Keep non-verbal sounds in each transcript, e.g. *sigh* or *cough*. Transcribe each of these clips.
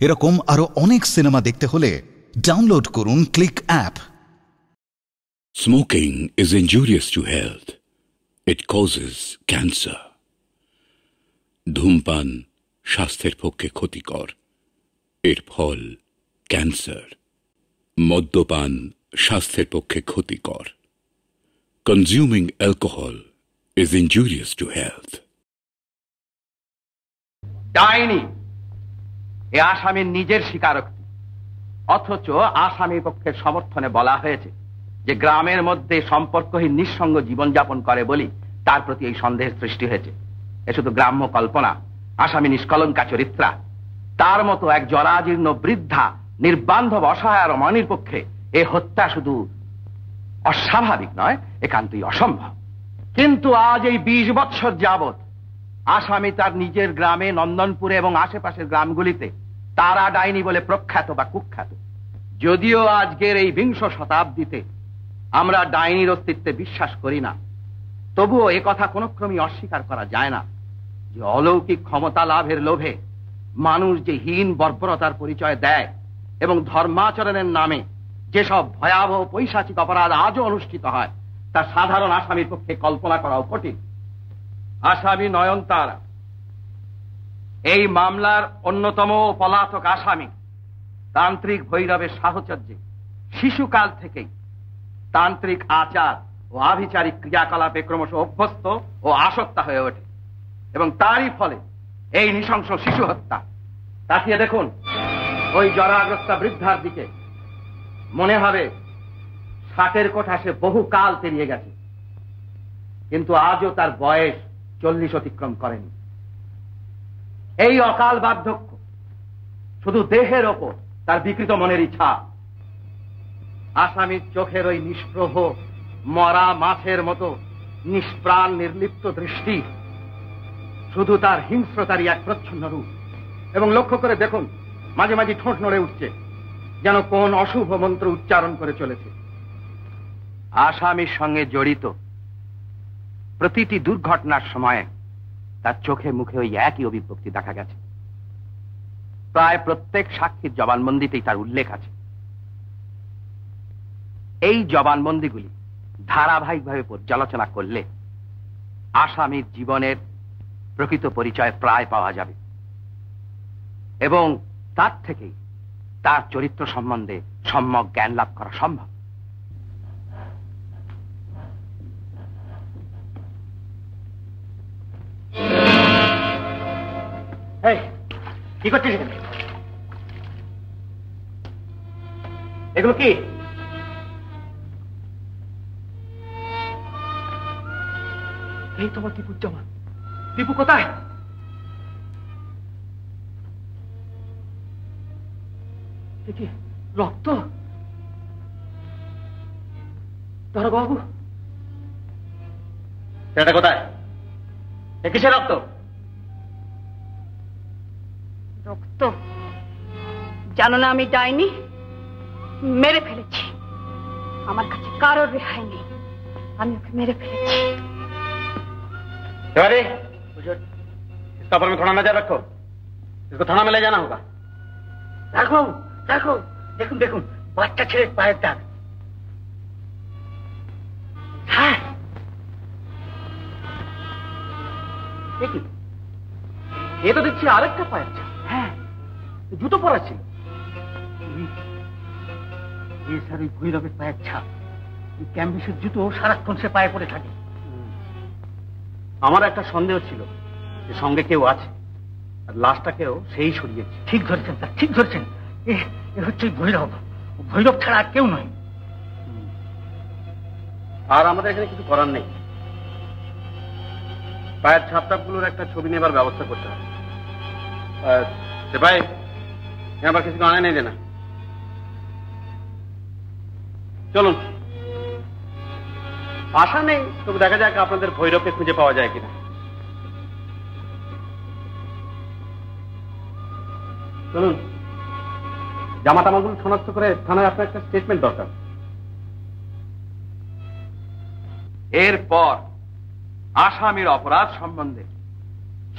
এরকম আরও অনেক সিনেমা দেখতে হলে ডাউনলোড করুন click app. Smoking is injurious to health. It causes cancer ধূমপান স্বাস্থ্যের পক্ষে ক্ষতিকর। এর ফল ক্যান্সার। মদ্যপান স্বাস্থ্যের পক্ষে ক্ষতিকর। Consuming alcohol is injurious to health ডাইনি এ আসামির নিজের স্বীকারোক্তি। অথচ আসামির পক্ষের সমর্থনে বলা হয়েছে যে গ্রামের মধ্যে সম্পর্কহীন নিঃসঙ্গ জীবনযাপন করে বলি তার প্রতি এই সন্দেহের সৃষ্টি হয়েছে। এ শুধু গ্রাম্য কল্পনা, আসামি নিষ্কলঙ্কা চরিত্রা। তার মতো এক জরাজীর্ণ বৃদ্ধা, নির্বান্ধব, অসহায় আর মনির পক্ষে এ হত্যা শুধু অস্বাভাবিক নয়, একান্তই অসম্ভব। কিন্তু আজ এই বিশ বৎসর যাবৎ আসামি তার নিজের গ্রামে, নন্দনপুরে এবং আশেপাশের গ্রামগুলিতে তারা ডাইনি বলে প্রখ্যাত বা কুখ্যাত। যদিও আজকের এই বিংশ শতাব্দীতে আমরা ডাইনির অস্তিত্বে বিশ্বাস করি না, তবুও এ কথা কোনো ক্রমই অস্বীকার করা যায় না যে অলৌকিক ক্ষমতা লাভের লোভে মানুষ যে হীন বর্বরতার পরিচয় দেয় এবং ধর্মাচরণের নামে যেসব ভয়াবহ পৈশাচিক অপরাধ আজও অনুষ্ঠিত হয়, তা সাধারণ আসামির পক্ষে কল্পনা করাও কঠিন। আসামি নয়নতারা এই মামলার অন্যতম পলাতক আসামি তান্ত্রিক ভৈরবের সাহচর্যে। শিশুকাল থেকেই তান্ত্রিক আচার ও আভিচারিক ক্রিয়াকলাপে ক্রমশ অভ্যস্ত ও আসক্তা হয়ে ওঠে। এবং তারই ফলে এই নৃশংস শিশু হত্যা। তাকিয়ে দেখুন, ওই জরাগ্রস্তা বৃদ্ধার দিকে। মনে হবে, ষাটের কোঠা সে বহু কাল পেরিয়ে গেছে। কিন্তু আজও তার বয়স চল্লিশ অতিক্রম করেনি। এই অকাল বার্ধক্য শুধু দেহের ওপর, তার বিকৃত মনের ইচ্ছা। আসামির চোখের ওই নিষ্প্রভ, মরা মাছের মতো নিষ্প্রাণ, নির্লিপ্ত দৃষ্টি শুধু তার হিংস্রতারই এক প্রচ্ছন্ন রূপ। এবং লক্ষ্য করে দেখুন, মাঝে মাঝে ঠোঁট নড়ে উঠছে, যেন কোন অশুভ মন্ত্র উচ্চারণ করে চলেছে। আসামির সঙ্গে জড়িত প্রতিটি দুর্ঘটনার সময় তার চোখে মুখে ওই একই অভিব্যক্তি দেখা গেছে। প্রায় প্রত্যেক সাক্ষীর জবানবন্দিতেই তার উল্লেখ আছে। এই জবানবন্দিগুলি ধারাবাহিকভাবে পর্যালোচনা করলে আসামির জীবনের প্রকৃত পরিচয় প্রায় পাওয়া যাবে। এবং তার থেকেই তার চরিত্র সম্বন্ধে সম্যক জ্ঞান লাভ করা সম্ভব। কি করছিস এখানে? এগুলো কি? এই তোমার টিপুজ্জামান টিপু কোথায়? কি, রক্ত? ধরো বাবু সেটা কোথায় কিসের রক্ত রক্ত? জানো না আমি যাইনি মেরে ফেলেছি আমার কাছে কারোর রেহাই নেই আমি ওকে মেরে ফেলেছি तिवारी इसका पर में थोड़ा नजर रखो इसको थाना में ले जाना होगा দেখো দেখো দেখুন দেখুন বাচ্চা ছেলে পায়ের দাগ হ্যাঁ দেখি এ তো দেখছি আরেকটা পায়ের ছাপ হ্যাঁ জুতো পরা ছিল স্যার ওই ভৈরবের পায়ের ছাপ। ক্যাম্বিসের জুতো সারাক্ষণ সে পায়ে পড়ে থাকে। আমার একটা সন্দেহ ছিল যে সঙ্গে কেউ আছে। আর লাশটাকেও সেই সরিয়েছে। ঠিক ধরেছেন স্যার ঠিক ধরেছেন। এ হচ্ছে ভৈরব। ভৈরব ছাড়া আর কেউ নয়। আর আমাদের এখানে কিছু করার নেই। পায়ের ছাপটাপগুলোর একটা ছবি নেবার ব্যবস্থা করতে হবে। ভাই আবার কিছু আনে নেই দেনা চলুন। আশা নেই, তবু দেখা যাক আপনাদের ভৈরবকে খুঁজে পাওয়া যায় কিনা। চলুন। জামা টামাগুলো শনাক্ত করে থানায় আপনার একটা স্টেটমেন্ট দরকার। এরপর আসামির অপরাধ সম্বন্ধে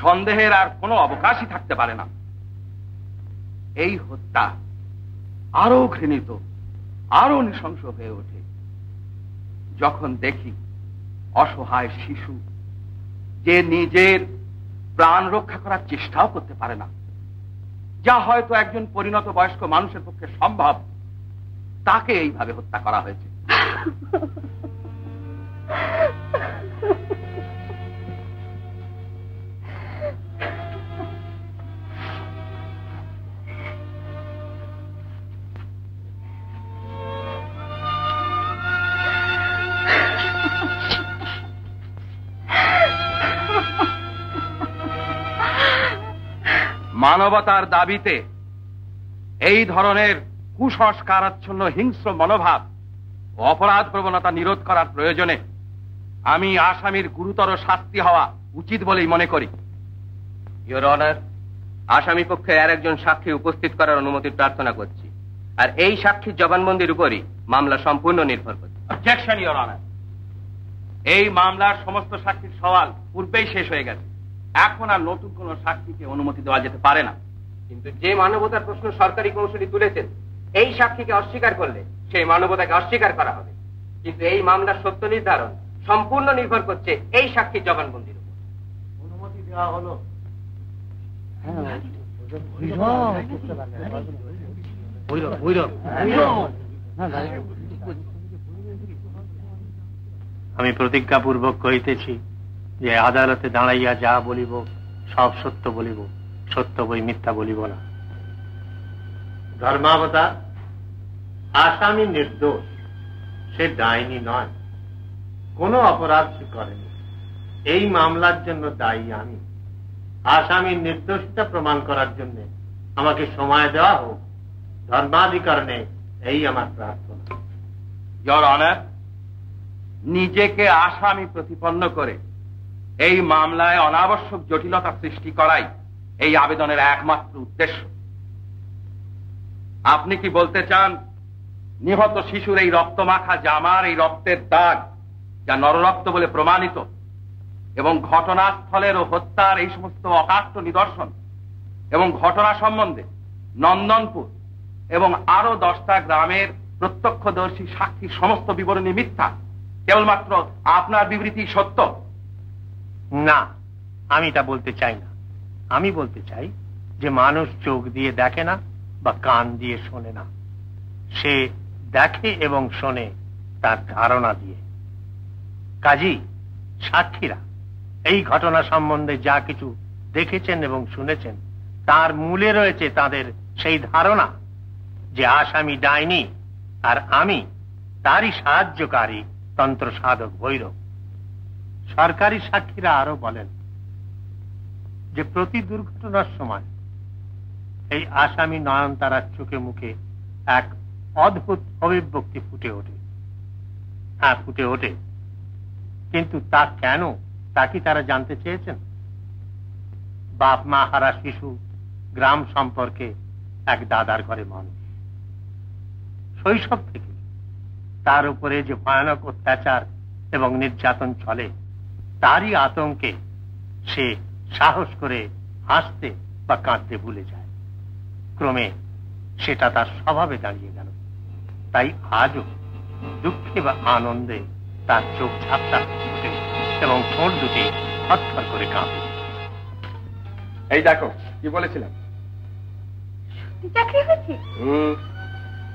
সন্দেহের আর কোনো অবকাশই থাকতে পারে না। এই হত্যা আরও ঘৃণিত। আরও নৃশংস হয়ে ওঠে। যখন দেখি অসহায় শিশু যে নিজের প্রাণ রক্ষা করার চেষ্টাও করতে পারে না, যা হয়তো একজন পরিণত বয়স্ক মানুষের পক্ষে সম্ভব, তাকে এইভাবে হত্যা করা হয়েছে। *laughs* মানবতার দাবিতে এই ধরনের কুসংস্কারাচ্ছন্ন হিংস্র মনোভাব ও অপরাধ প্রবণতা নিরোধ করার প্রয়োজনে আমি আসামির গুরুতর শাস্তি হওয়া উচিত বলেই মনে করি। ইয়োর অনার আসামি পক্ষে আর একজন সাক্ষী উপস্থিত করার অনুমতি প্রার্থনা করছি। আর এই সাক্ষীর জবানবন্দির উপরই মামলা সম্পূর্ণ নির্ভর করছে। অবজেকশন অনার এই মামলার সমস্ত সাক্ষীর সওয়াল পূর্বেই শেষ হয়ে গেছে। এখন আর নতুন কোন সাক্ষীকে অনুমতি দেওয়া যেতে পারে না। কিন্তু যে মানবতার প্রশ্ন সরকারি কৌশলী তুলেছেন এই সাক্ষীকে অস্বীকার করলে সেই মানবতাকে অস্বীকার করা হবে। কিন্তু এই মামলার সত্য নির্ধারণ সম্পূর্ণ নির্ভর করছে এই সাক্ষীর জবানবন্দির উপর। অনুমতি দেওয়া হলো। আমি প্রতিজ্ঞাপূর্বক কহিতেছি যে আদালতে দাঁড়াইয়া যা বলিব সব সত্য বলিব সত্য বই মিথ্যা বলিব না। ধর্মাবতার আসামি নির্দোষ সে ডাইনি নয়। কোনো অপরাধ সে করেনি। এই মামলার জন্য দায়ী আমি। আসামির নির্দোষিতা প্রমাণ করার জন্য আমাকে সময় দেওয়া হোক। ধর্মাধিকরণে এই আমার প্রার্থনা। নিজেকে আসামি প্রতিপন্ন করে এই মামলায় অনাবশ্যক জটিলতা সৃষ্টি করাই এই আবেদনের একমাত্র উদ্দেশ্য। আপনি কি বলতে চান, নিহত শিশুর এই রক্তমাখা জামার, এই রক্তের দাগ যা নররক্ত বলে প্রমাণিত এবং ঘটনাস্থলের ও হত্যার এই সমস্ত অকাট্য নিদর্শন এবং ঘটনা সম্বন্ধে নন্দনপুর এবং আরও দশটা গ্রামের প্রত্যক্ষদর্শী সাক্ষীর সমস্ত বিবরণী মিথ্যা, কেবলমাত্র আপনার বিবৃতি সত্য। না, আমি তা বলতে চাই না। আমি বলতে চাই যে মানুষ চোখ দিয়ে দেখে না বা কান দিয়ে শোনে না। সে দেখে এবং শোনে তার ধারণা দিয়ে। কাজী, সাক্ষীরা, এই ঘটনা সম্বন্ধে যা কিছু দেখেছেন এবং শুনেছেন, তার মূলে রয়েছে তাদের সেই ধারণা যে আসামি ডাইনি আর আমি তারই সাহায্যকারী তন্ত্র সাধক ভৈরব। সরকারি সাক্ষীরা আরও বলেন যে প্রতি দুর্ঘটনার সময় এই আসামি নয়নতারার চোখে মুখে এক অদ্ভুত অভিব্যক্তি ফুটে ওঠে। হ্যাঁ ফুটে ওঠে। কিন্তু তা কেন? তা কি তারা জানতে চেয়েছেন? বাপ, মা হারা শিশু, গ্রাম সম্পর্কে এক দাদার ঘরে মানুষ শৈশব থেকে তার উপরে যে ভয়ানক অত্যাচার এবং নির্যাতন চলে তারই আতঙ্কে সে সাহস করে হাসতে বা কাঁদতে ভুলে যায়। ক্রমে সেটা তার স্বভাবে দাঁড়িয়ে গেল। তাই আজও দুঃখে বা আনন্দে তার চোখ ঝাপটা উঠে এবং ঠোঁট দুটি থরথর করে কাঁপে। এই দেখো কি বলেছিলাম? চাকরি হয়েছে? হুম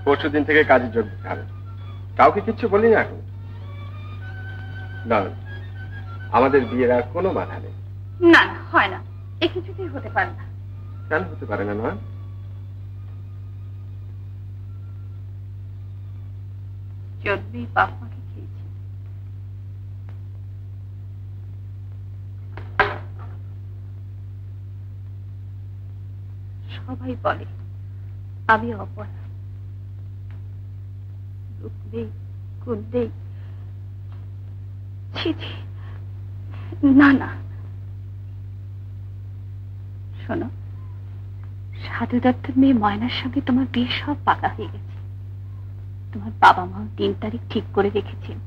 পরশু দিন থেকে কাজে যোগ দিতে হবে কাউকে কিচ্ছু বলি না এখন। না আমাদের বিয়ের আর কোনো বাধা নেই। না হয় না। এ কিছুতেই হতে পারে না। কেন হতে পারে না নয় চর্বি বাপ মাকে খেয়েছি। সবাই বলে আমি অপরা রূপ নেই গুণ নেই। ছি ছি। না না। শোনো সাধু দত্তের মেয়ে ময়নার সঙ্গে তোমার বিয়ে সব পাকা হয়ে গেছে। তোমার বাবা মাও দিন তারিখ ঠিক করে রেখেছেন।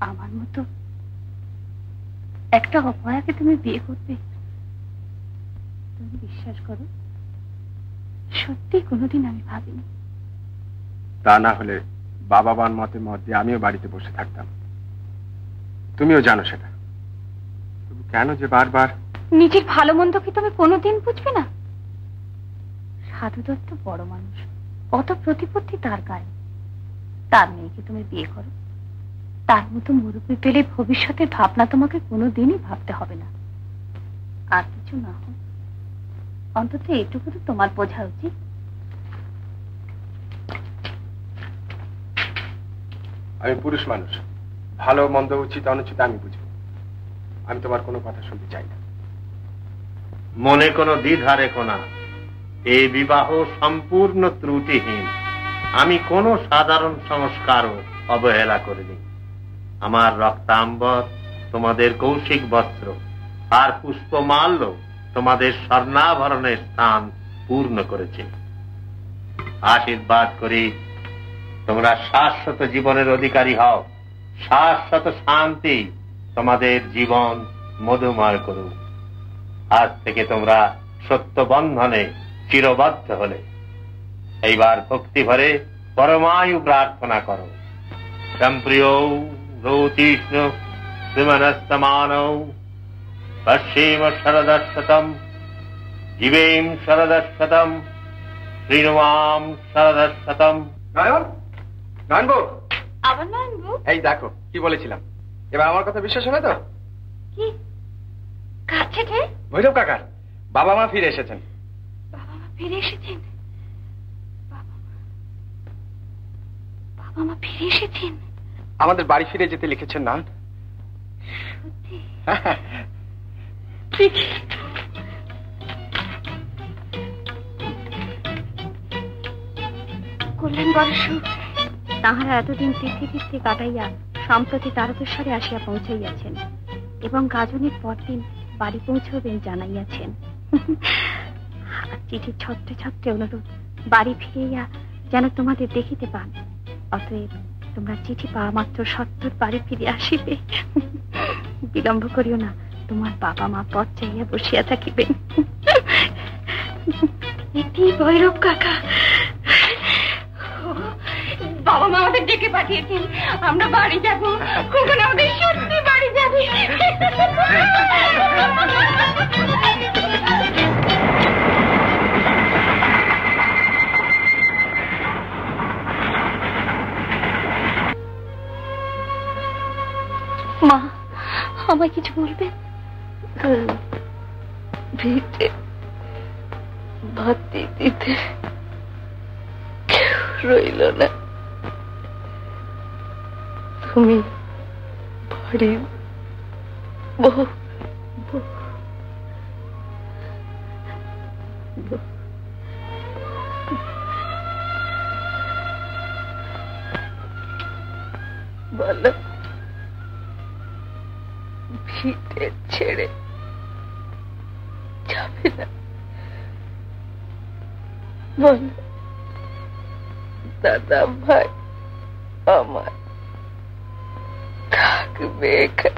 আমার মতো একটা অপয়াকে তুমি বিয়ে করবে? তুমি বিশ্বাস করো? সত্যি কোনোদিন আমি ভাবিনি। তা না হলে বাবা বান মতে দিয়ে আমিও বাড়িতে বসে থাকতাম। তুমিও জানো সেটা। তবু কেন যে বারবার নিজের ভালো মন্দ কি তুমি কোনোদিন বুঝবে না? সাধু দত্ত বড় মানুষ। কত প্রতিপত্তি তার গায়ে। তার মেয়েকে তুমি বিয়ে করো। তার মতো মুরব্বী পেলে ভবিষ্যতের ভাবনা তোমাকে কোনোদিনই ভাবতে হবে না। আর কিছু না হোক। অন্তত এটুকু তো তোমার বোঝা উচিত। আমি পুরুষ মানুষ। ভালো, মন্দ, উচিত, অনুচিত আমি বুঝব আমি তোমার কোনো কথা শুনতে চাই না। মনে কোনো দ্বিধা রেখো না। এই বিবাহ সম্পূর্ণ ত্রুটিহীন। আমি কোনো সাধারণ সংস্কারও অবহেলা করিনি। আমার রক্তাম্বর, তোমাদের কৌশিক বস্ত্র, আর পুষ্পমাল্য তোমাদের স্বর্ণাভরণের স্থান পূর্ণ করেছে। আশীর্বাদ করি, তোমরা শাশ্বত জীবনের অধিকারী হও। শাশ্বত শান্তি তোমাদের জীবন মধুময় করুক। আজ থেকে তোমরা সত্য বন্ধনে চিরবদ্ধ হলে। এইবার ভক্তি ভরে পরমায়ু প্রার্থনা করো। সম্প্রিয় রৌতীষ্ণ শ্রীমনস্তমানৌ। পশ্চিম শরদশতম জীবেম শরদশতম শ্রীনুমাম শরদশতম নয়ন নয়নবু আবার না আনব এই দেখো কি বলেছিলাম। এবার আমার কথা বিশ্বাস হবে তো? কি? কাছে কে ভৈরব কাকার। বাবা মা ফিরে এসেছেন। বাবা মা ফিরে এসেছেন? বাবা মা ফিরে এসেছেন? আমাদের বাড়ি ফিরে যেতে লিখেছেন না সত্যি? কল্যাণ বর্ষ তাহারা এতদিন তীর্থে তীর্থে কাটাইয়া সম্প্রতি তারকেশ্বরে আসিয়া পৌঁছাইয়াছেন এবং গাজনের পরদিন বাড়ি পৌঁছবেন জানাইয়াছেন। আর চিঠি ছত্রে ছত্রে অনুরোধ, বাড়ি ফিরিয়া যেন তোমাদের দেখিতে পান। অতএব তোমরা চিঠি পাওয়া মাত্র সত্তর বাড়ি ফিরে আসিবে। বিলম্ব করিও না, তোমার বাবা মা পথ চাইয়া বসিয়া থাকিবেন। এটি ভৈরব কাকা বাবা মা আমাদের ডেকে পাঠিয়েছেন আমরা বাড়ি যাব। কখন আমাদের সত্যি বাড়ি যাবে। মা আমায় কিছু বলবেন? ভিটে ভাতি দিতে রইল না। তুমি বাড়ির বউ। বলো ছেড়ে না দাদা ভাই থাকবে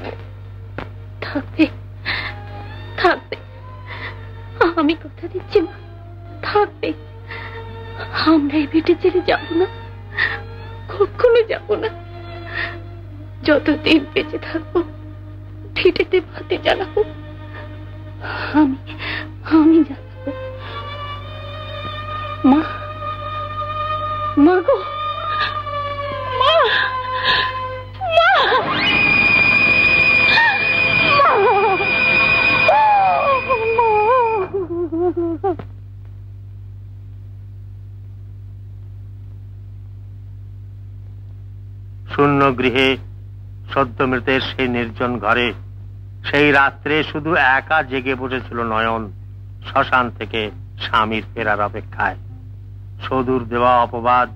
শূন্য গৃহে সদ্য মৃতের সেই নির্জন ঘরে, সেই রাত্রে শুধু একা জেগে বসেছিল নয়ন, শ্মশান থেকে স্বামীর ফেরার অপেক্ষায়। সদূর দেওয়া অপবাদ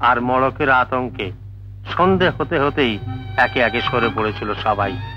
আর মড়কের আতঙ্কে সন্ধে হতে হতেই একে একে সরে পড়েছিল সবাই।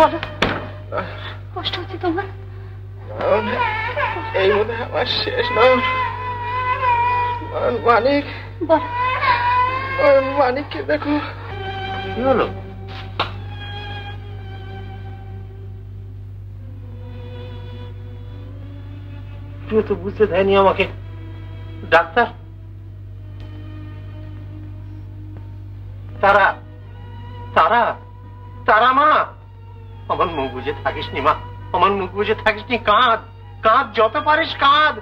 বলো। কষ্ট হচ্ছে তোমার? এই মনে আমার শেষ মানিক মানিককে দেখো। কি হলো? কেউ তো বুঝতে দেয়নি আমাকে। ডাক্তার? তারা? তারা? বুঝে থাকিস নি মা? আমার মুখ বুঝে থাকিস নি কাঁদ। কাঁদ, যত পারিস কাঁদ।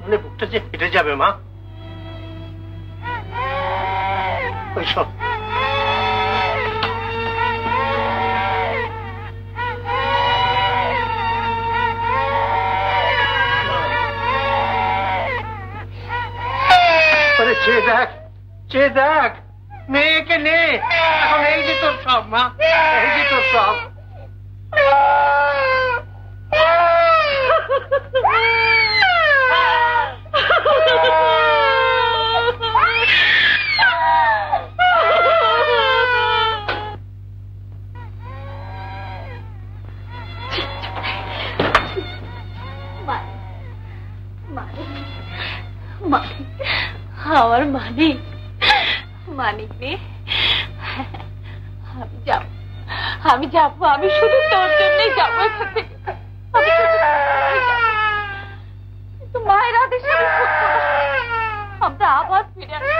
মানে বুকটা যে ফেটে যাবে, মা? ওই শোন। চেয়ে দেখ দেখ। মেয়েকে নে। এখন এই যে তোর সব, মা। এই যে তোর সব। আমার মানিক মানিক রে, আমি যাব আমি যাব, আমি শুধু তোর জন্যই যাব এখান থেকে। মায়ের আদেশ আমি আমরা আবার ফিরে আসব।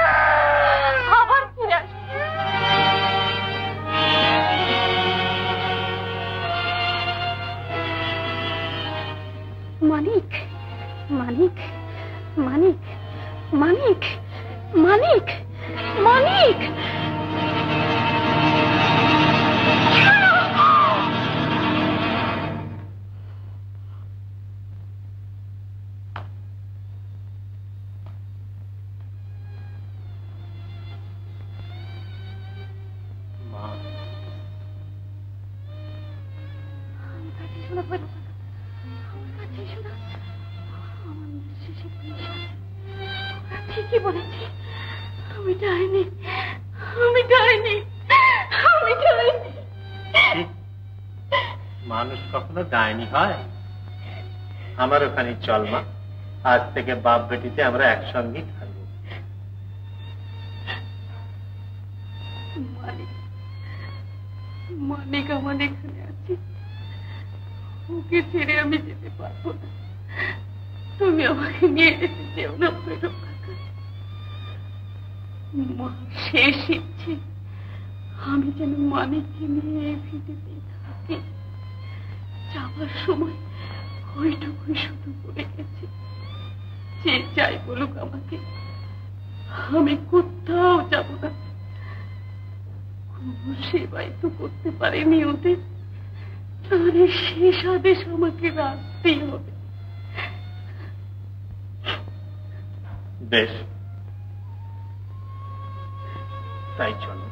ডাইনি হয়? আমার ওখানে চল, মা। আজ থেকে বাপ বেটিতে আমরা একসঙ্গেই থাকব। মানিক আমার এখানে ওকে ছেড়ে আমি যেতে পারব না। তুমি আমাকে নিয়ে যেতে না শেষ ইচ্ছে। আমি যেন মানিককে নিয়ে ভিটেতে থাকি। যাবার সময় শুধু গেছে যে চাই বলুক আমাকে, আমি কোথাও যাব না। কোনো সেবাই তো করতে পারেনি ওদের। তাহলে শেষ আদেশ আমাকে রাখতেই হবে। বেশ। তাই চলো।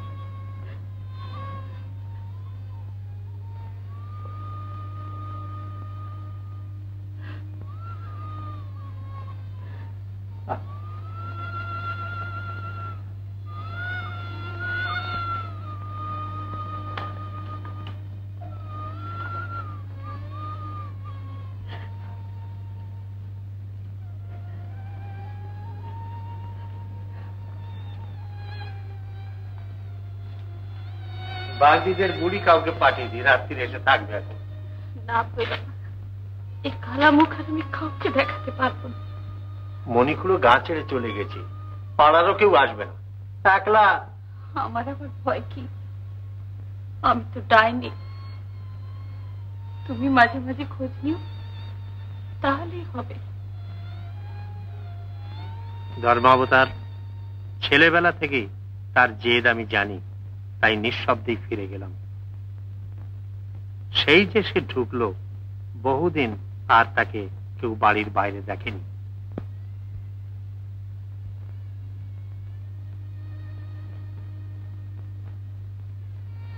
বাগদিদের বুড়ি কাউকে পাঠিয়ে দিই রাত্রিরে এসে থাকবে এখন। না এই কালা মুখ আর আমি কাউকে দেখাতে পারব না। মণিকুলো গা ছেড়ে চলে গেছে। পাড়ারও কেউ আসবে না। একলা? আমার আবার ভয় কি? আমি তো ডাইনি। তুমি মাঝে মাঝে খোঁজ নিও। তাহলেই হবে। ধর্মাবতার ছেলেবেলা থেকে তার জেদ আমি জানি। তাই নিঃশব্দেই ফিরে গেলাম। সেই যে সে ঢুকলো, বহুদিন আর তাকে কেউ বাড়ির বাইরে দেখেনি।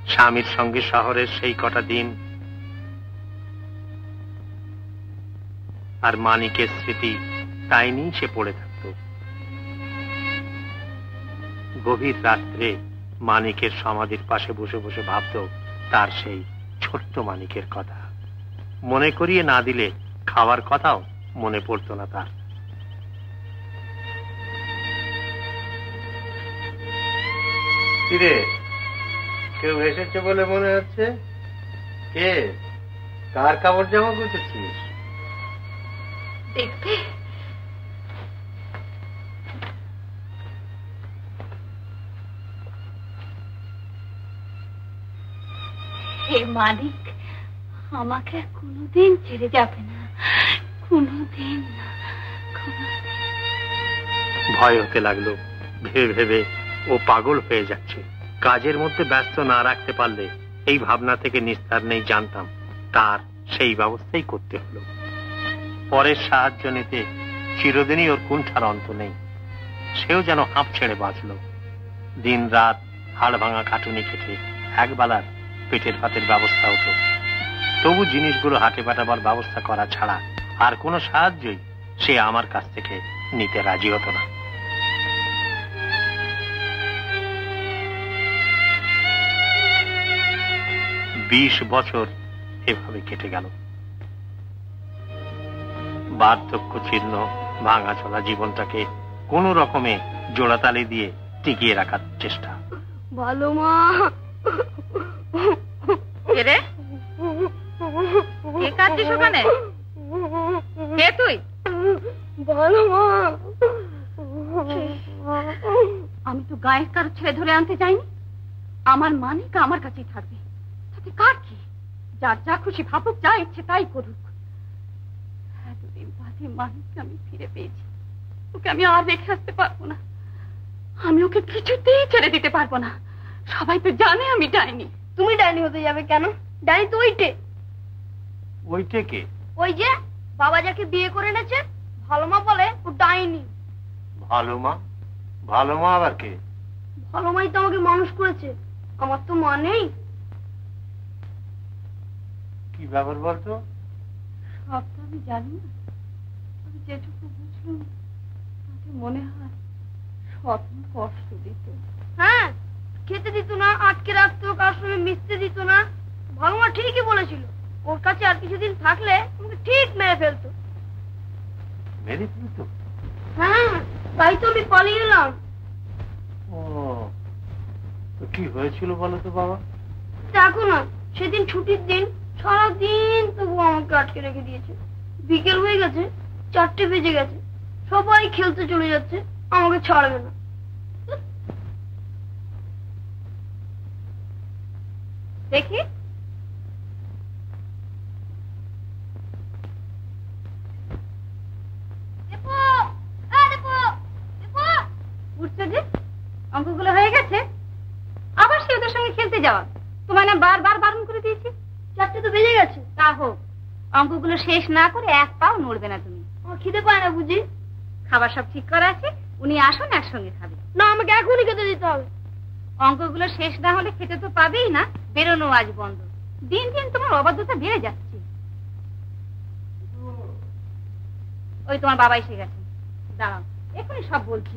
স্বামীর সঙ্গে শহরের সেই কটা দিন আর মানিকের স্মৃতি তাই নিয়ে সে পড়ে থাকত। গভীর রাত্রে মানিকের সমাধির পাশে বসে বসে ভাবত তার সেই ছোট্ট মানিকের কথা। মনে করিয়ে না দিলে খাওয়ার কথাও মনে পড়তো না তার। কিরে কেউ এসেছে বলে মনে হচ্ছে? কে? কার কাপড় জামা গুছেছিস? দেখবে? হে মালিক, আমাকে কোনোদিন ছেড়ে যাবে না। কোনোদিন ভয় হতে লাগল, ভেবে ভেবে ও পাগল হয়ে যাচ্ছে। কাজের মধ্যে ব্যস্ত না রাখতে পারলে এই ভাবনা থেকে নিস্তার নেই জানতাম, তার সেই ব্যবস্থাই করতে হলো। পরের সাহায্য নিতে চিরদিনই ওর কুণ্ঠার অন্ত নেই। সেও যেন হাঁপ ছেড়ে বাঁচল। দিন রাত হাড় ভাঙা খাটুনি খেটে একবেলার পেটের ভাতের ব্যবস্থা হতো। তবু জিনিসগুলো হাটে পাঠাবার ব্যবস্থা করা ছাড়া আর কোনো সাহায্যই সে আমার কাছ থেকে নিতে রাজি হতো না। বিশ বছর এভাবে কেটে গেল। বার্ধক্য চিহ্ন ভাঙা চলা জীবনটাকে কোন রকমে জোড়াতালি দিয়ে টিকিয়ে রাখার চেষ্টা। ভালো মা রে? কে কাঁদছিস ওখানে? কে তুই? ভালো মা আমি তো গায়ের কারও ছেলে ধরে আনতে চাইনি আমার মানিক আমার কাছেই থাকবে। তাতে কার কি? যার যা খুশি ভাবুক যা ইচ্ছে তাই করুক। এতদিন বাদে মানিককে আমি ফিরে পেয়েছি। ওকে আমি আর রেখে আসতে পারব না। আমি ওকে কিছুতেই ছেড়ে দিতে পারব না। সবাই তো জানে আমি ডাইনি। তুমি ডাইনি হতে যাবে কেন? ডাইনি তো ওইটে। ওইটা কে? ওই যে বাবা যাকে বিয়ে করে এনেছে ভালো মা বলে ও ডাইনি। ভালো মা ভালো মা আবার কে? ভালো মাই তো আমাকে মানুষ করেছে। আমার তো মা নেই। কি ব্যাপার বলতো? সব তো আমি জানি না। আমি যেটুকু বুঝলাম তাতে মনে হয় স্বপ্ন কষ্ট দিত। হ্যাঁ খেতে দিত না আটকে রাখতো কার সঙ্গে মিশতে দিত না। ভালো মা ঠিকই বলেছিল ওর কাছে আর কিছুদিন থাকলে আমাকে ঠিক মেরে ফেলতো। মেরে ফেলতো? হ্যাঁ তাই তো আমি পালিয়ে এলাম। ও কি হয়েছিল বলো তো বাবা? দেখো না সেদিন ছুটির দিন সারাদিন তবু আমাকে আটকে রেখে দিয়েছে। বিকেল হয়ে গেছে চারটে বেজে গেছে সবাই খেলতে চলে যাচ্ছে আমাকে ছাড়বে না। দেখি। উঠছো যে অঙ্কগুলো হয়ে গেছে। আবার সে ওদের সঙ্গে খেলতে যাওয়া। তোমায় না বারবার বারণ করে দিয়েছি। চারটে তো বেজে গেছে। তা হোক অঙ্কগুলো শেষ না করে এক পাও নড়বে না তুমি। খিদে পায় না বুঝি? খাবার সব ঠিক করা আছে উনি আসুন একসঙ্গে খাবে। না আমাকে এখনই খেতে দিতে হবে। অঙ্কগুলো শেষ না হলে খেতে তো পাবেই না। বেরোনো আজ বন্ধ। দিন দিন তোমার অবাধ্যতা বেড়ে যাচ্ছে। ওই তোমার বাবা এসে গেছে। দাঁড়াও এখনই সব বলছি।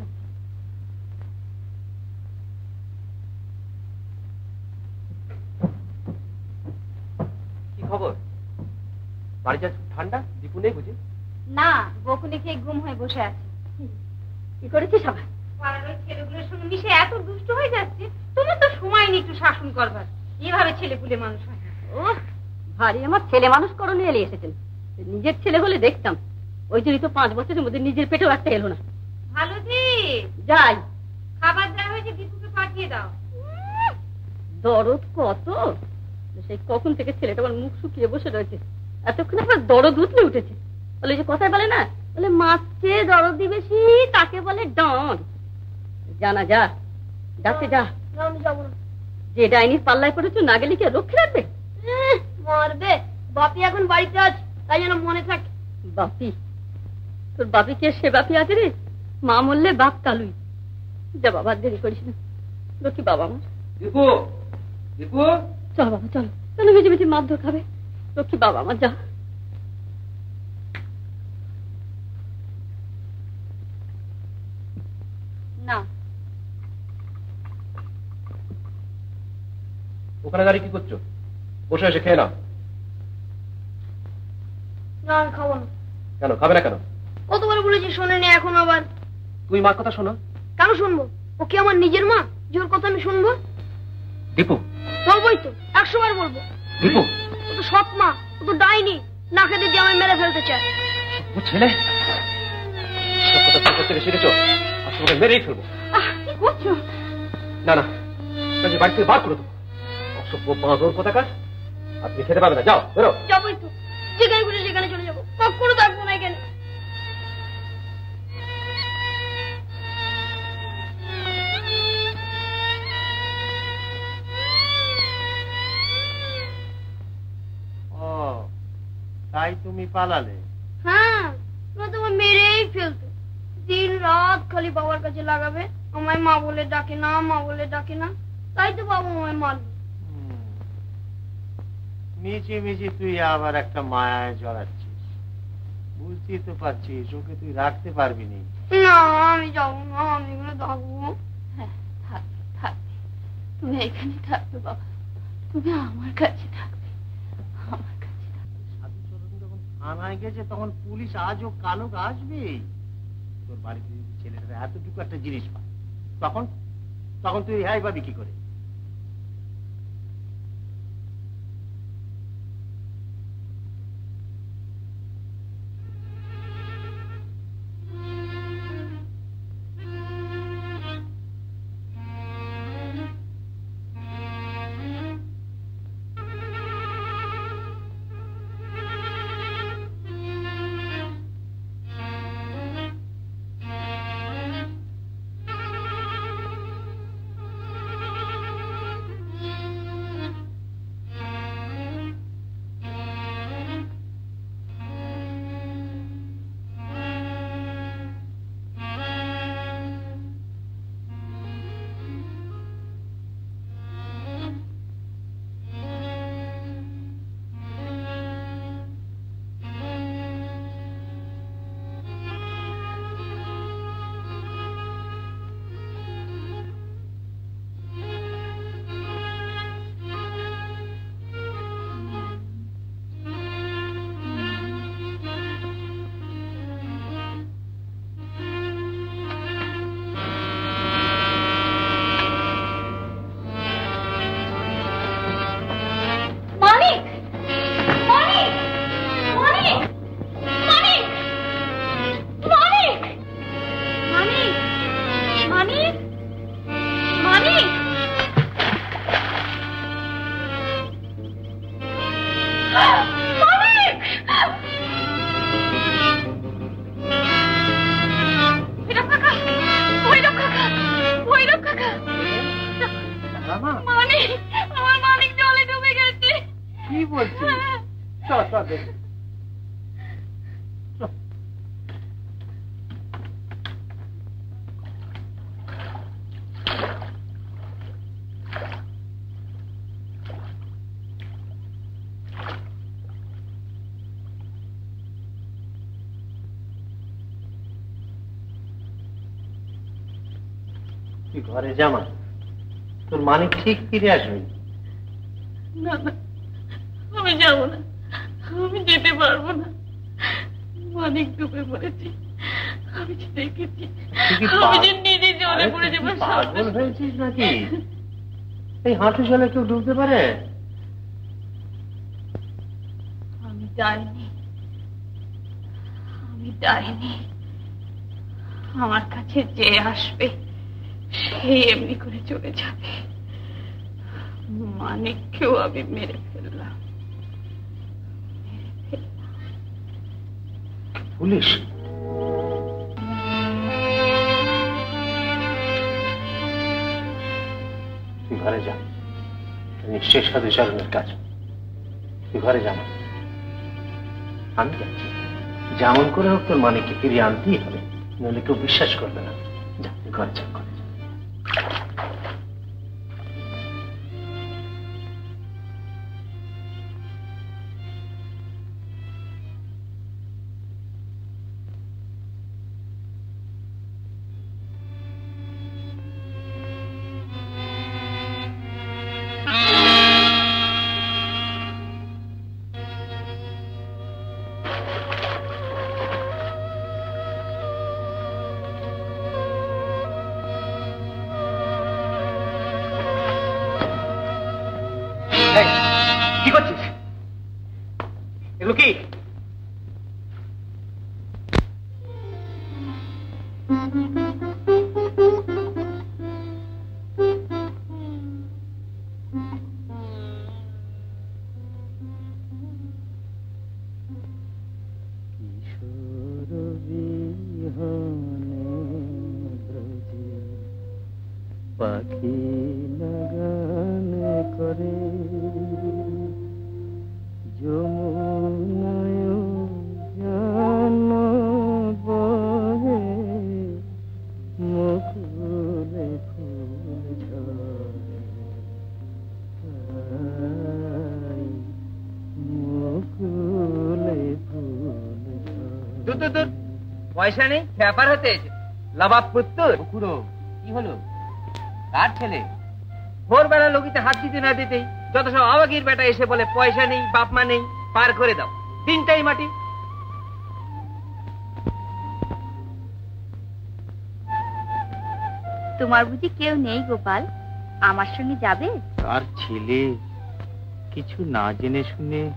কি খবর? ঠান্ডা? দীপু নেই বুঝি? না বকুনি খেয়ে ঘুম হয়ে বসে আছে। কি করেছি সবাই? পাড়ার ওই ছেলেগুলোর সঙ্গে মিশে এত দুষ্ট হয়ে যাচ্ছে তোমার তো সময় নেই একটু শাসন করবার। এভাবে ছেলে পুলে মানুষ হয়? ও ভারী আমার ছেলে মানুষ করণে এলে এসেছেন। নিজের ছেলে হলে দেখতাম। ওই জন্যই তো পাঁচ বছরের মধ্যে নিজের পেটেও একটা এলো না। ভালো জি। যাই। খাবার দেওয়া হয়েছে দীপুকে পাঠিয়ে দাও। দরদ কত? সেই কখন থেকে ছেলেটা আমার মুখ শুকিয়ে বসে রয়েছে। এতক্ষণ আমার দরদ উঠলে উঠেছে। বলে যে কথায় বলে না বলে মাছে দরদ দিবে বেশি তাকে বলে ডন। জানা যা যাচ্ছে যা। আমি যাব না যে ডাইনির পাল্লায় পড়েছো না গেলে কি রক্ষে রাখবে? মারবে। বাপি এখন বাড়িতে আছে তাই যেন মনে থাকে। বাপি? তোর বাপি কে সে বাপি আছে রে? মা মরলে বাপ কালুই। যা বাবা দেরি করিস না। লক্ষ্মী বাবা আমার দীপু দীপু। চল বাবা চল। কেন মেঝে মেঝে মারধর খাবে। লক্ষ্মী বাবা আমার যা। না ওখানে দাঁড়িয়ে কি করছ? বসে এসে খেয়ে নাও। না আমি খাব না। কেন? খাবে না কেন? কতবার বলেছি শোনেনি এখন আবার। তুই মার কথা শোনো। কেন শুনব? ও কি আমার নিজের মা? যে ওর কথা আমি শুনব? দীপু। বলবোই তো একশো বার বলব। দীপু। ও তো সৎ মা ও তো ডাইনি। না খেতে দিয়ে আমায় মেরে ফেলতে চায়। ও ছেলে? থেকে শিখেছো আর মেরেই ফেলব। আহ, কি করছ? না না। বাড়ি থেকে বার করে দেবো বাঁদর কোথাকার? আর তুমি খেতে পারবে না যাও বেরো। যাবোই তো যেখানে খুশি সেখানে চলে যাব। কখনো থাকব না এখানে। ও তাই তুমি পালালে। হ্যাঁ না তোমার মেরেই ফেলতো। দিন রাত খালি বাবার কাছে লাগাবে। আমায় মা বলে ডাকে না মা বলে ডাকে না। তাই তো বাবা আমায় মারবে মিছি মিছি তুই আবার একটা মায়ায় জড়াচ্ছিস। বুঝতেই তো পারছিস ওকে তুই রাখতে পারবি নি। আমি যাব না আমি এখানে থাকব হ্যাঁ থাকবে থাকবে তুমি এখানে থাকবে বাবা। তুমি আমার কাছে থাকবে। আমার কাছে যখন থানায় গেছে তখন পুলিশ আজও কালো আসবেই তোর বাড়িতে ছেলেটা এতটুকু একটা জিনিস পায় তখন তখন তুই হ্যাঁ পাবি কি করে? ঘরে জামা। তোর মানিক ঠিক ফিরে আসবে। না না আমি যাব না। আমি যেতে পারব না। মানিক ডুবে পড়েছে। আমি যে দেখেছি আমি যে নিজে জলে পড়ে যাব পাগল হয়েছিস নাকি? এই হাঁটু জলে কেউ ডুবতে পারে? আমি যাইনি। আমি যাইনি। আমার কাছে যে আসবে। সে এমনি করে চলে যাবে। মানিককেও আমি মেরে ফেললাম। পুলিশ? ঘরে যা। নিশ্চয় সাধুচরণের কাজ। তুই ঘরে যা। আমি যাচ্ছি। যেমন করে হোক তোর মানিককে ফিরিয়ে আনতেই হবে। নইলে কেউ বিশ্বাস করবে না। যা, তুই ঘরে যা পাখি লাগান করে যমুনায় জান বহে মুকুলে ফুল ঝরে। আই, ফুল দূর দূর দূর পয়সা নেই ব্যাপার হতে লবাব পুত্তর। কি হলো? কার ছেলে? ভোরবেলা লগিতে হাত দিতে না দিতেই যত সব আবাগির বেটা এসে বলে পয়সা নেই বাপ মা নেই পার করে দাও। তিনটাই মাটি। তোমার বুঝি কেউ নেই গোপাল? আমার সঙ্গে যাবে? তার ছেলে? কিছু না জেনে শুনে।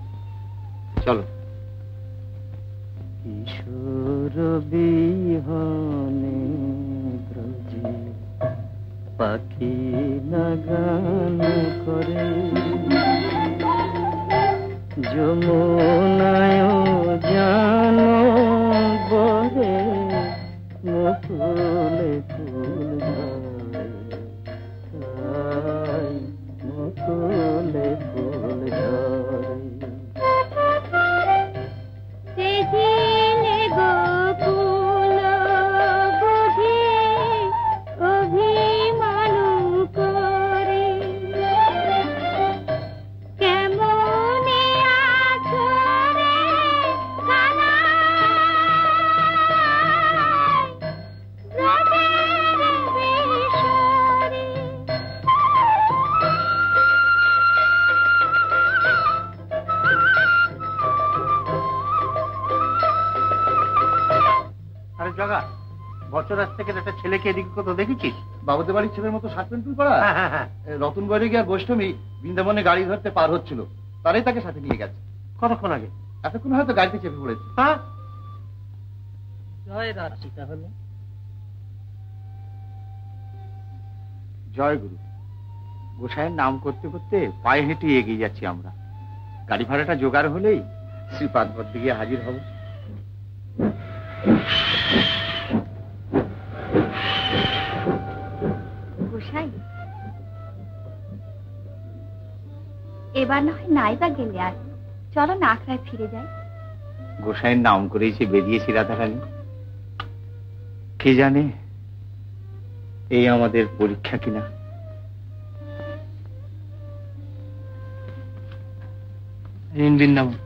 চলো। কিশোর বিহনে পাখি নাগান করে। যমুনায় জান ছেলেকে এদিকে কোথাও দেখেছিস? বাবুদের বাড়ির ছেলের মতো শার্ট প্যান্ট পরা? হ্যাঁ হ্যাঁ হ্যাঁ। রতন বৈরাগী আর গোষ্ঠমী বৃন্দাবনে গাড়ি ধরতে পার হচ্ছিল। তারাই তাকে সাথে নিয়ে গেছে। কতক্ষণ আগে? এতক্ষণ হয়তো গাড়িতে চেপে পড়েছে। হ্যাঁ? জয় রাত্রি তাহলে। জয় গুরু। গোসাইয়ের নাম করতে করতে পায়ে হেঁটে এগিয়ে যাচ্ছি আমরা। গাড়ি ভাড়াটা জোগাড় হলেই শ্রীপাদবর দিকে হাজির হব। এবার না হয় নাই বা গেলে আর। চলো না আখড়ায় ফিরে যাই। গোসাইয়ের নাম করেই সে বেরিয়েছি রাধারানী। কে জানে এই আমাদের পরীক্ষা কিনা। বৃন্দাবন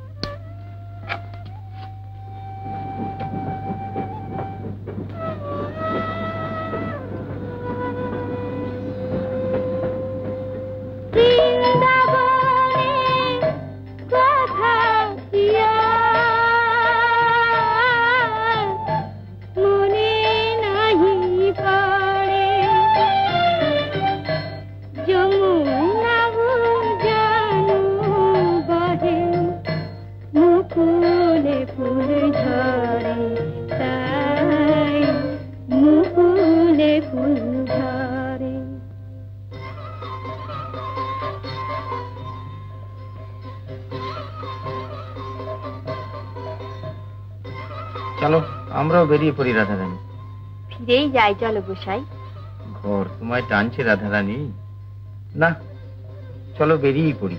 বেরিয়ে পড়ি রাধারানী। ফিরেই যাই চলো গোসাই। ঘর তোমায় টানছে রাধা রানী না চলো বেরিয়েই পড়ি।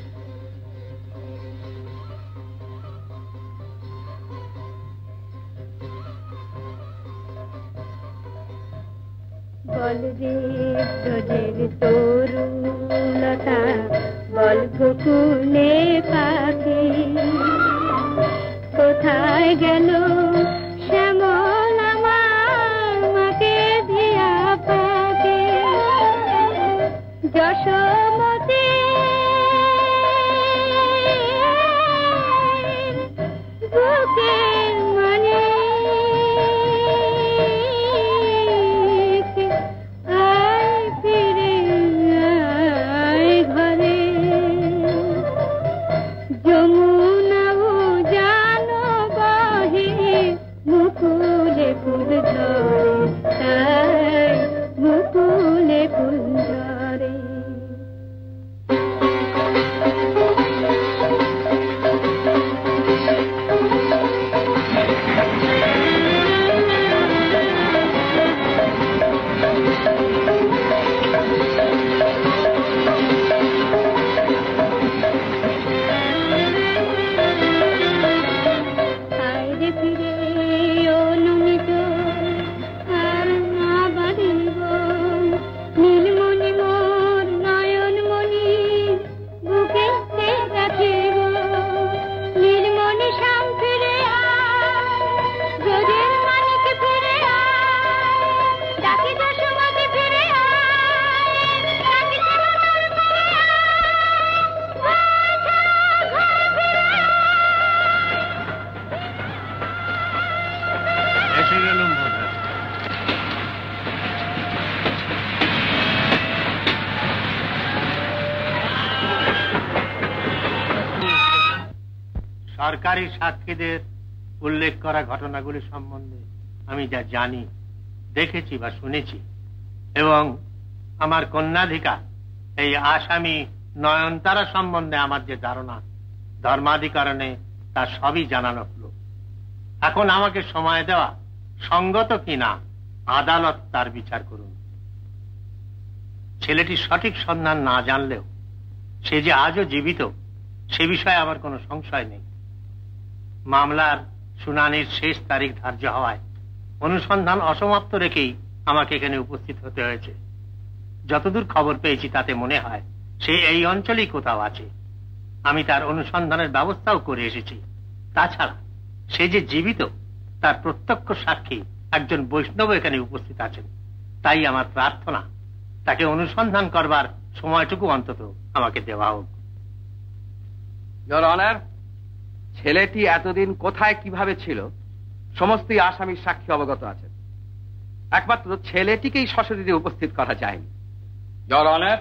সাক্ষীদের উল্লেখ করা ঘটনাগুলি সম্বন্ধে আমি যা জানি, দেখেছি বা শুনেছি। এবং আমার কন্যাধিকা এই আসামি নয়নতারা সম্বন্ধে আমার যে ধারণা, ধর্মাধিকরণে তা সবই জানানো হলো। এখন আমাকে সময় দেওয়া সঙ্গত কিনা আদালত তার বিচার করুন। ছেলেটি সঠিক সন্ধান না জানলেও সে যে আজও জীবিত, সে বিষয়ে আমার কোনো সংশয় নেই। মামলার শুনানির শেষ তারিখ ধার্য হওয়ায়। অনুসন্ধান অসমাপ্ত রেখেই আমাকে এখানে উপস্থিত হতে হয়েছে। যতদূর খবর পেয়েছি তাতে মনে হয়, সে এই অঞ্চলেই কোথাও আছে। আমি তার অনুসন্ধানের ব্যবস্থাও করে এসেছি। তাছাড়া, সে যে জীবিত, তার প্রত্যক্ষ সাক্ষী একজন বৈষ্ণব এখানে উপস্থিত আছেন। তাই আমার প্রার্থনা, তাকে অনুসন্ধান করবার সময়টুকু অন্তত আমাকে দেওয়া হোক। অনার ছেলেটি এতদিন কোথায় কীভাবে ছিল? সমস্তই আসামির সাক্ষী অবগত আছেন। একমাত্র ছেলেটিকেই সশরীরে উপস্থিত করা যায়নি। অনার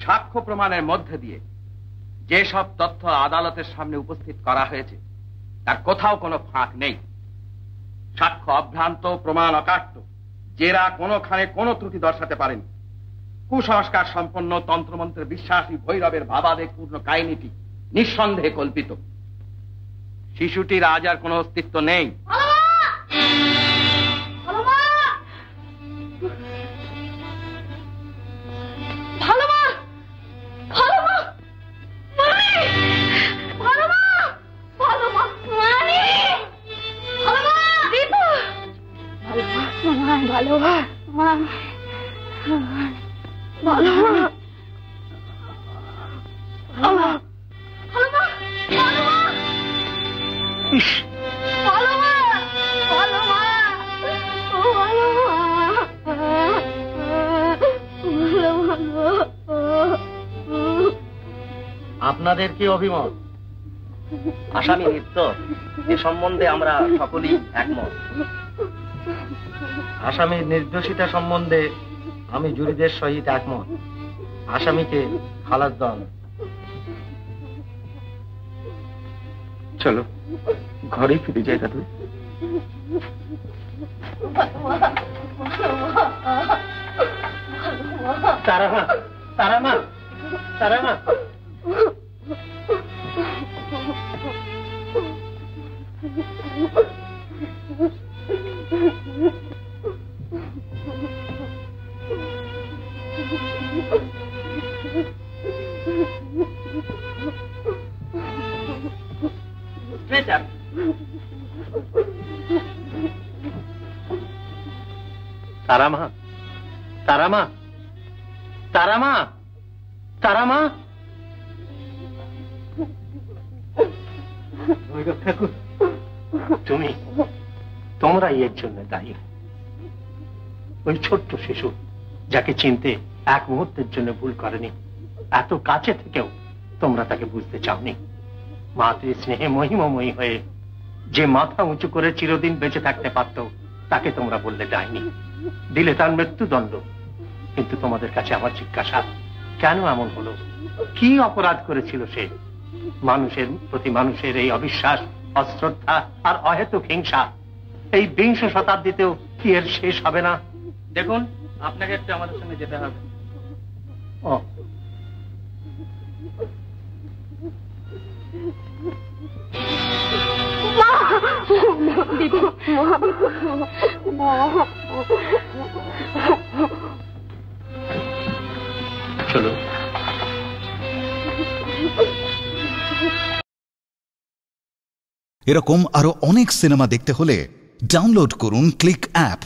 সাক্ষ্য প্রমাণের মধ্যে দিয়ে যেসব তথ্য আদালতের সামনে উপস্থিত করা হয়েছে তার কোথাও কোনো ফাঁক নেই। সাক্ষ্য অভ্রান্ত প্রমাণ অকাট্য জেরা কোনোখানে কোনো ত্রুটি দর্শাতে পারেনি। কুসংস্কার সম্পন্ন তন্ত্রমন্ত্রের বিশ্বাসী ভৈরবের ভাবাবেগ পূর্ণ কাহিনীটি নিঃসন্দেহে কল্পিত। শিশুটির আজ আর কোনো অস্তিত্ব নেই। ভালো মা আপনাদের কি অভিমত? আসামি নিত্য এ সম্বন্ধে আমরা সকলেই একমত। আসামির নির্দোষিতা সম্বন্ধে আমি জুরিদের সহিত একমত। আসামিকে খালাস দেওয়া চলো ঘরেই ফিরে যাই দাদু। তারা মা তারা মা তারা মা। তারা মা তারা মা তারা মা তুমি তোমরাই এর জন্য দায়ী। ওই ছোট্ট শিশু যাকে চিনতে এক মুহূর্তের জন্য ভুল করেনি, এত কাছে থেকেও তোমরা তাকে বুঝতে চাওনি। মাতৃ স্নেহে মহিমময়ী হয়ে যে মাথা উঁচু করে চিরদিন বেঁচে থাকতে পারত, তাকে তোমরা বললে যায়নি। দিলে তার মৃত্যুদণ্ড কিন্তু তোমাদের কাছে আমার জিজ্ঞাসা কেন এমন হলো? কি অপরাধ করেছিল সে? মানুষের প্রতি মানুষের এই অবিশ্বাস অশ্রদ্ধা আর অহেতুক হিংসা এই বিংশ শতাব্দীতেও কি এর শেষ হবে না? দেখুন আপনাকে একটু আমাদের সঙ্গে যেতে হবে। ও। দিদি চলো। এরকম আরও অনেক সিনেমা দেখতে হলে ডাউনলোড করুন ক্লিক অ্যাপ।